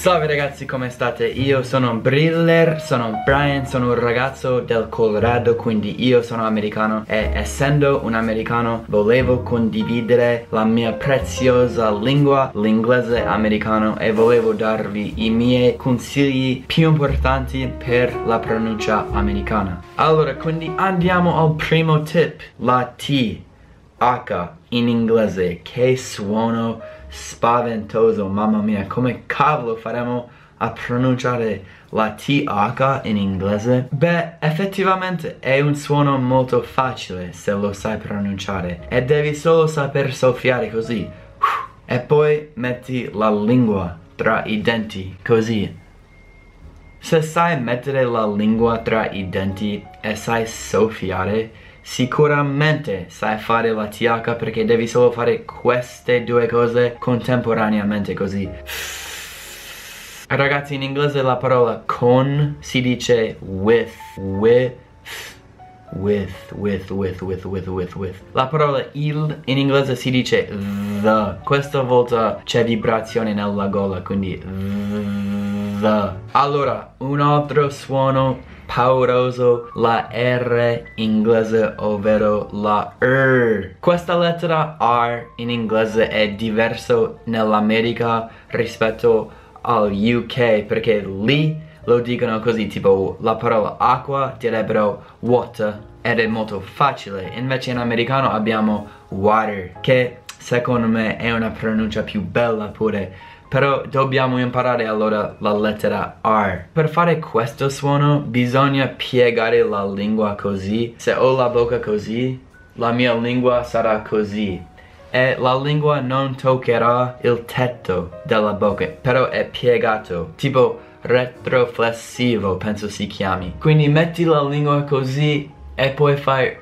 Salve ragazzi come state? Io sono Briller, sono Brian, sono un ragazzo del Colorado quindi io sono americano e essendo un americano volevo condividere la mia preziosa lingua, l'inglese americano e volevo darvi i miei consigli più importanti per la pronuncia americana Allora quindi andiamo al primo tip, la T, H in inglese, che suono spaventoso, mamma mia, come cavolo faremo a pronunciare la TH in inglese? Beh, effettivamente è un suono molto facile se lo sai pronunciare e devi solo saper soffiare così. E poi metti la lingua tra i denti, così. Se sai mettere la lingua tra i denti e sai soffiare, Sicuramente sai fare la TH perché devi solo fare queste due cose contemporaneamente così. Ragazzi in inglese la parola con si dice with, with with, with, with, with, with, with, with. La parola il in inglese si dice the. Questa volta c'è vibrazione nella gola, quindi the. Allora, un altro suono pauroso, la R inglese, ovvero la R. Questa lettera R in inglese è diverso nell'America rispetto al UK perché lì lo dicono così tipo la parola acqua direbbero water ed è molto facile invece in americano abbiamo water che secondo me è una pronuncia più bella pure però dobbiamo imparare allora la lettera R. Per fare questo suono bisogna piegare la lingua così. Se ho la bocca così, la mia lingua sarà così. E la lingua non toccherà il tetto della bocca, però è piegato, tipo retroflessivo penso si chiami. Quindi metti la lingua così e poi fai...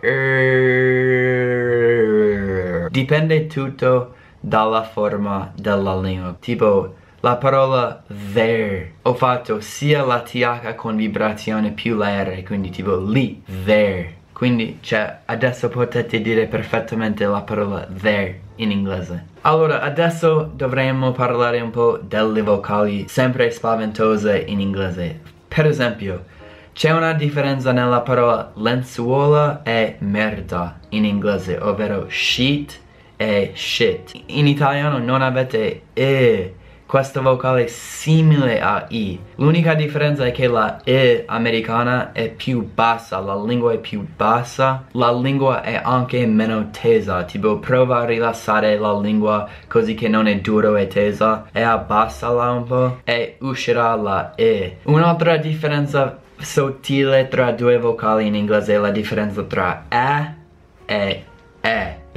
Dipende tutto dalla forma della lingua tipo la parola there ho fatto sia la th con vibrazione più la r quindi tipo lì there quindi cioè adesso potete dire perfettamente la parola there in inglese allora adesso dovremmo parlare un po' delle vocali sempre spaventose in inglese per esempio c'è una differenza nella parola lenzuola e merda in inglese ovvero sheet e shit. In italiano non avete E, questa vocale simile a I. L'unica differenza è che la E americana è più bassa, la lingua è più bassa, la lingua è anche meno tesa, tipo prova a rilassare la lingua così che non è duro e tesa e abbassala un po' e uscirà la E. Un'altra differenza sottile tra due vocali in inglese è la differenza tra e E.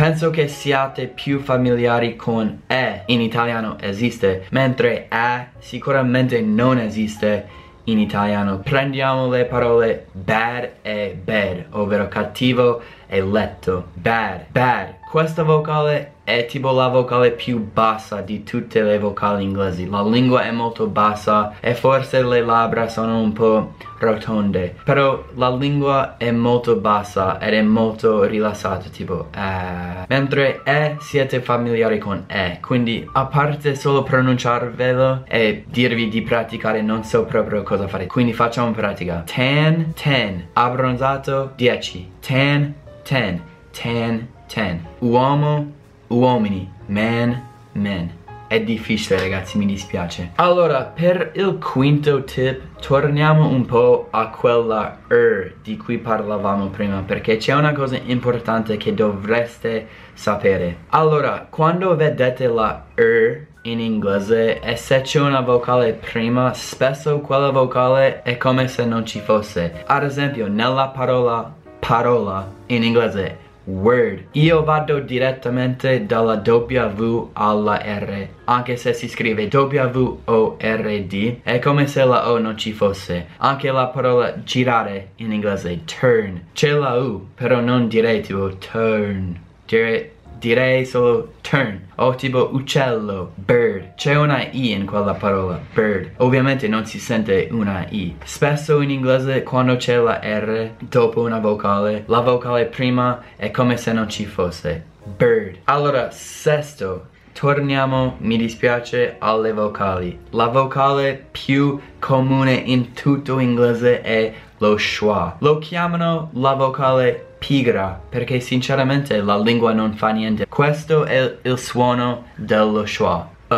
Penso che siate più familiari con E in italiano esiste, mentre E sicuramente non esiste in italiano. Prendiamo le parole bad e bed, ovvero cattivo e letto. Bad, bad. Questa vocale è tipo la vocale più bassa di tutte le vocali inglesi. La lingua è molto bassa e forse le labbra sono un po' rotonde. Però la lingua è molto bassa ed è molto rilassata, tipo eh. Mentre E siete familiari con E. Quindi a parte solo pronunciarvelo e dirvi di praticare non so proprio cosa fare. Quindi facciamo pratica. Tan, ten. Abbronzato, 10. Tan, ten. Tan, ten. Uomo, uomini, man, men. È difficile ragazzi, mi dispiace. Allora, per il quinto tip, torniamo un po' a quella er di cui parlavamo prima, perché c'è una cosa importante che dovreste sapere. Allora, quando vedete la er in inglese e se c'è una vocale prima, spesso quella vocale è come se non ci fosse. Ad esempio, nella parola parola in inglese word. Io vado direttamente dalla W alla R, anche se si scrive W-O-R-D, è come se la O non ci fosse. Anche la parola girare in inglese, turn. C'è la U, però non direi tipo turn. Direi direi solo turn o tipo uccello, bird. C'è una I in quella parola, bird. Ovviamente non si sente una I. Spesso in inglese quando c'è la R dopo una vocale, la vocale prima è come se non ci fosse. Bird. Allora, sesto torniamo, mi dispiace, alle vocali. La vocale più comune in tutto inglese è lo schwa. Lo chiamano la vocale pigra perché sinceramente la lingua non fa niente. Questo è il suono dello schwa. Uh,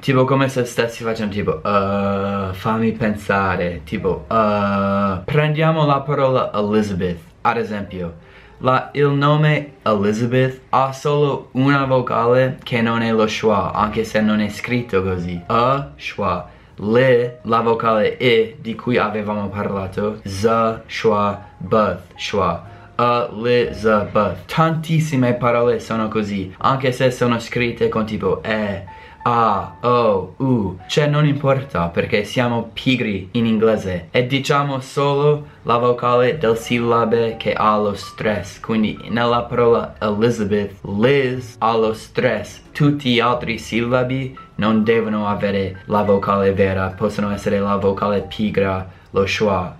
tipo come se stessi facendo tipo uh, fammi pensare tipo uh, prendiamo la parola Elizabeth ad esempio la, il nome Elizabeth ha solo una vocale che non è lo schwa anche se non è scritto così a schwa le, la vocale E di cui avevamo parlato, z, schwa, buth, schwa. Buth. Tantissime parole sono così, anche se sono scritte con tipo E, A, O, U. Cioè non importa perché siamo pigri in inglese e diciamo solo la vocale del sillabe che ha lo stress. Quindi nella parola Elizabeth, Liz ha lo stress. Tutti gli altri sillabi non devono avere la vocale vera, possono essere la vocale pigra, lo schwa,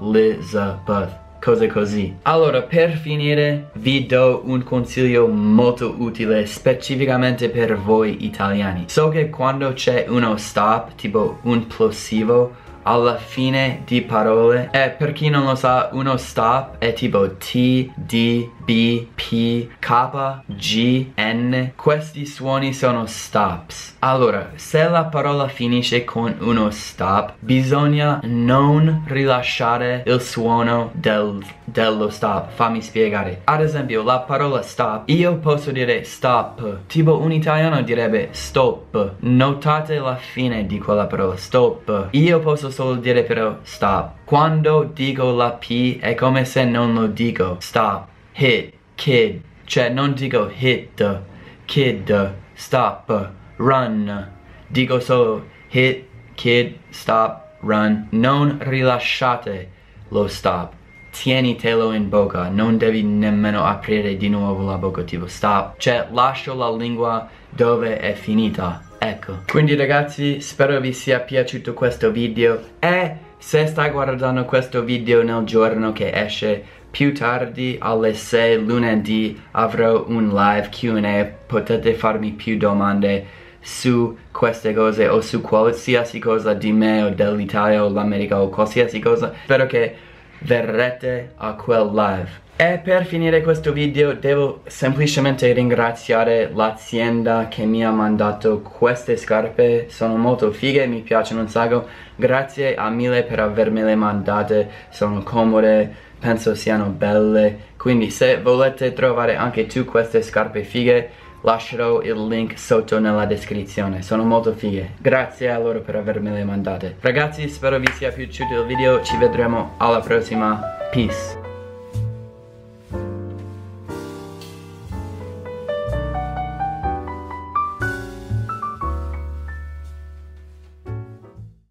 Elizabeth cose così. Allora, per finire, vi do un consiglio molto utile specificamente per voi italiani. So che quando c'è uno stop, tipo un plosivo, alla fine di parole. E per chi non lo sa uno stop è tipo T, D, B, P, K, G, N. Questi suoni sono stops. Allora se la parola finisce con uno stop bisogna non rilasciare il suono del, dello stop. Fammi spiegare. Ad esempio la parola stop io posso dire stop. Tipo un italiano direbbe stop. Notate la fine di quella parola stop. Io posso solo dire però stop. Quando dico la P è come se non lo dico. Stop, hit, kid. Cioè non dico hit, kid, stop, run. Dico solo hit, kid, stop, run. Non rilasciate lo stop. Tienitelo in bocca, non devi nemmeno aprire di nuovo la bocca tipo stop. Cioè lascio la lingua dove è finita ecco. Quindi ragazzi spero vi sia piaciuto questo video. E se stai guardando questo video nel giorno che esce più tardi alle 6 lunedì avrò un live Q&A potete farmi più domande su queste cose o su qualsiasi cosa di me o dell'Italia o l'America o qualsiasi cosa. Spero che verrete a quel live. E per finire questo video devo semplicemente ringraziare l'azienda che mi ha mandato queste scarpe. Sono molto fighe, mi piacciono un sacco. Grazie a mille per avermele mandate, sono comode, penso siano belle. Quindi se volete trovare anche tu queste scarpe fighe lascerò il link sotto nella descrizione. Sono molto fighe. Grazie a loro per avermele mandate. Ragazzi spero vi sia piaciuto il video. Ci vedremo alla prossima. Peace